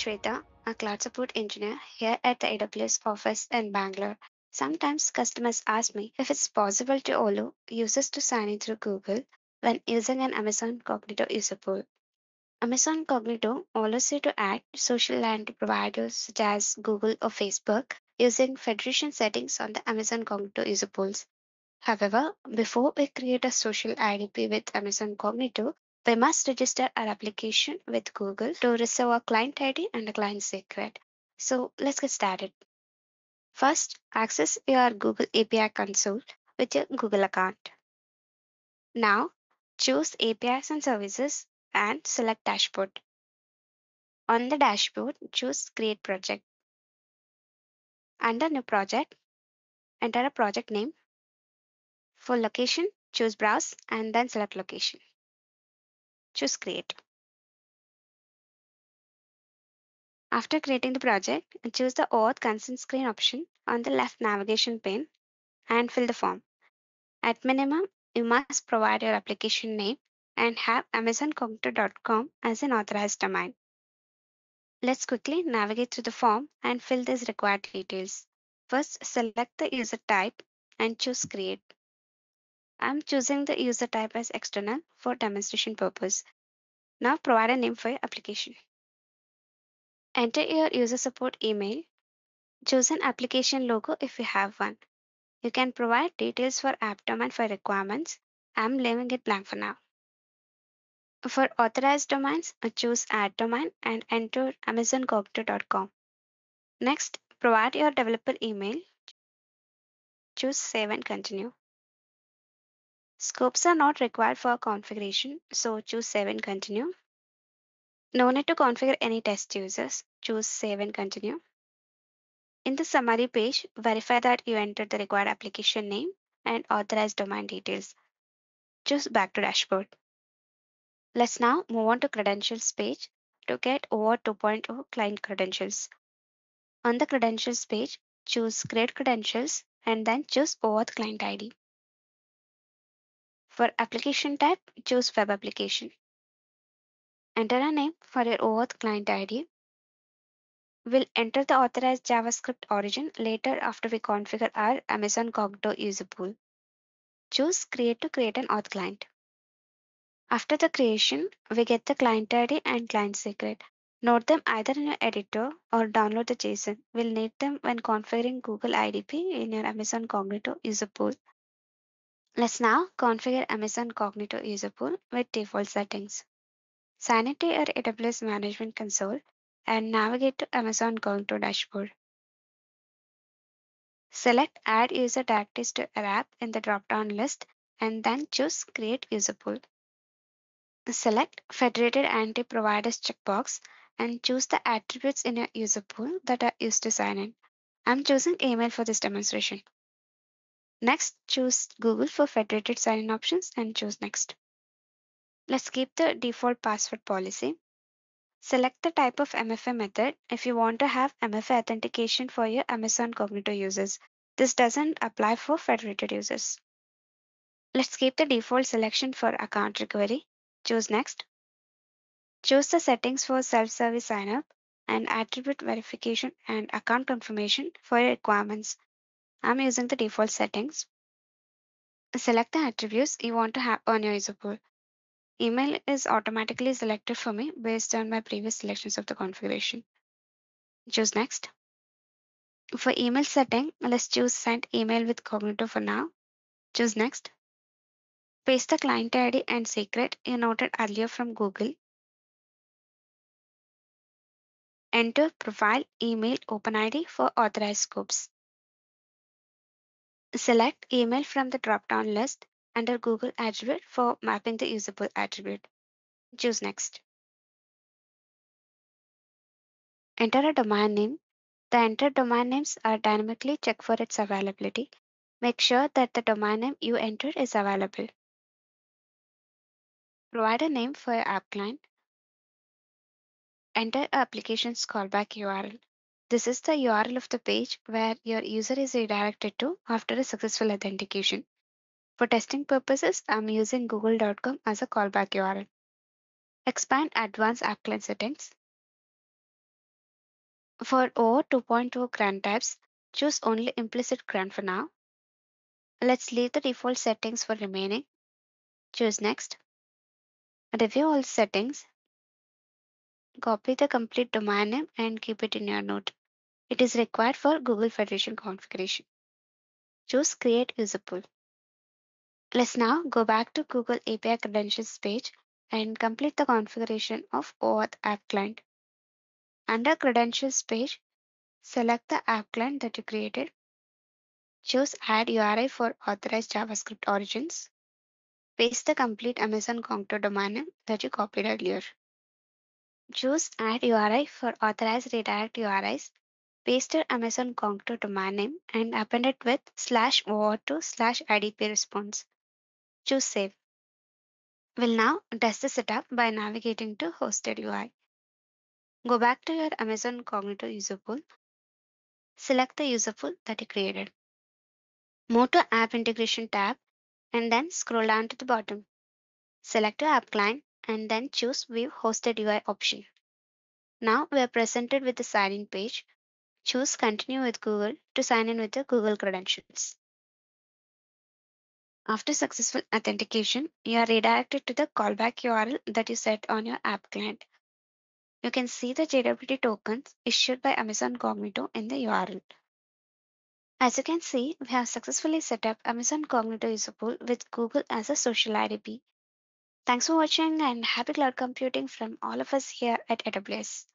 Shwetha, a cloud support engineer here at the AWS office in Bangalore. Sometimes customers ask me if it's possible to allow users to sign in through Google when using an Amazon Cognito user pool. Amazon Cognito allows you to add social identity providers such as Google or Facebook using federation settings on the Amazon Cognito user pools. However, before we create a social IDP with Amazon Cognito, we must register our application with Google to receive a client ID and a client secret. So let's get started. First, access your Google API console with your Google account. Now, choose APIs and services and select dashboard. On the dashboard, choose create project. Under new project, enter a project name. For location, choose browse and then select location. Choose create. After creating the project, choose the OAuth consent screen option on the left navigation pane and fill the form. At minimum, you must provide your application name and have amazoncognito.com as an authorized domain. Let's quickly navigate through the form and fill these required details. First, select the user type and choose create. I'm choosing the user type as external for demonstration purpose. Now provide a name for your application. Enter your user support email. Choose an application logo if you have one. You can provide details for app domain for requirements. I'm leaving it blank for now. For authorized domains, choose add domain and enter amazoncognito.com. Next, provide your developer email. Choose save and continue. Scopes are not required for configuration, so choose Save and Continue. No need to configure any test users. Choose Save and Continue. In the summary page, verify that you entered the required application name and authorized domain details. Choose Back to Dashboard. Let's now move on to Credentials page to get OAuth 2.0 client credentials. On the Credentials page, choose Create Credentials and then choose OAuth Client ID. For application type, choose Web Application. Enter a name for your OAuth client ID. We'll enter the authorized JavaScript origin later after we configure our Amazon Cognito user pool. Choose Create to create an OAuth client. After the creation, we get the client ID and client secret. Note them either in your editor or download the JSON. We'll need them when configuring Google IDP in your Amazon Cognito user pool. Let's now configure Amazon Cognito user pool with default settings. Sign into your AWS Management Console and navigate to Amazon Cognito dashboard. Select Add User Directories to your app in the drop-down list and then choose Create User Pool. Select Federated Identity Providers checkbox and choose the attributes in your user pool that are used to sign in. I'm choosing email for this demonstration. Next, choose Google for federated sign-in options and choose Next. Let's keep the default password policy. Select the type of MFA method if you want to have MFA authentication for your Amazon Cognito users. This doesn't apply for federated users. Let's keep the default selection for account recovery. Choose Next. Choose the settings for self-service sign-up and attribute verification and account confirmation for your requirements. I'm using the default settings. Select the attributes you want to have on your user pool. Email is automatically selected for me based on my previous selections of the configuration. Choose next. For email setting, let's choose send email with Cognito for now. Choose next. Paste the client ID and secret you noted earlier from Google. Enter profile email OpenID for authorized scopes. Select email from the drop-down list under Google attribute for mapping the usable attribute. Choose next. Enter a domain name. The entered domain names are dynamically checked for its availability. Make sure that the domain name you entered is available. Provide a name for your app client. Enter application's callback URL. This is the URL of the page where your user is redirected to after a successful authentication. For testing purposes, I'm using google.com as a callback URL. Expand Advanced App Client Settings. For OAuth 2.2 grant types, choose only implicit grant for now. Let's leave the default settings for remaining. Choose Next. Review all settings. Copy the complete domain name and keep it in your note. It is required for Google Federation configuration. Choose Create User Pool. Let's now go back to Google API credentials page and complete the configuration of OAuth app client. Under credentials page, select the app client that you created. Choose add URI for authorized JavaScript origins. Paste the complete Amazon Cognito domain name that you copied earlier. Choose add URI for authorized redirect URIs. Paste your Amazon Cognito domain name and append it with slash OAuth slash IDP response. Choose save. We'll now test the setup by navigating to hosted UI. Go back to your Amazon Cognito user pool. Select the user pool that you created. Move to App Integration tab and then scroll down to the bottom. Select your app client and then choose View Hosted UI option. Now we are presented with the sign in page. Choose Continue with Google to sign in with your Google credentials. After successful authentication, you are redirected to the callback URL that you set on your app client. You can see the JWT tokens issued by Amazon Cognito in the URL. As you can see, we have successfully set up Amazon Cognito user pool with Google as a social IDP. Thanks for watching and happy cloud computing from all of us here at AWS.